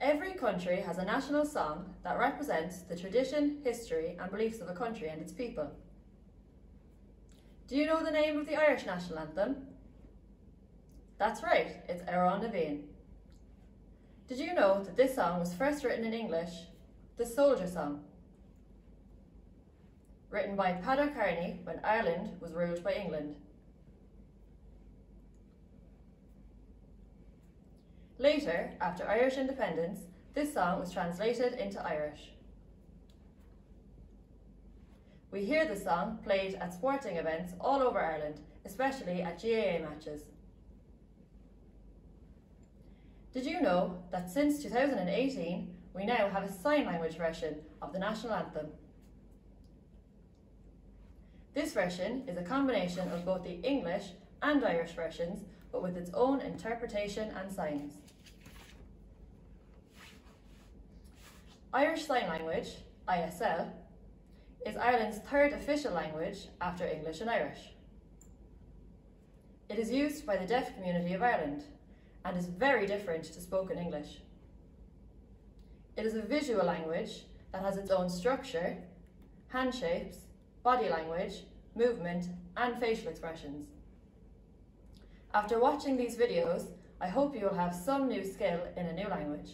Every country has a national song that represents the tradition, history and beliefs of a country and its people. Do you know the name of the Irish national anthem? That's right, it's Amhrán na bHFiann. Did you know that this song was first written in English, the Soldier Song? Written by Peadar Kearney when Ireland was ruled by England. Later, after Irish independence, this song was translated into Irish. We hear the song played at sporting events all over Ireland, especially at GAA matches. Did you know that since 2018, we now have a sign language version of the national anthem? This version is a combination of both the English and Irish versions, but with its own interpretation and signs. Irish Sign Language, ISL, is Ireland's third official language after English and Irish. It is used by the deaf community of Ireland and is very different to spoken English. It is a visual language that has its own structure, hand shapes, body language, movement and facial expressions. After watching these videos, I hope you will have some new skill in a new language.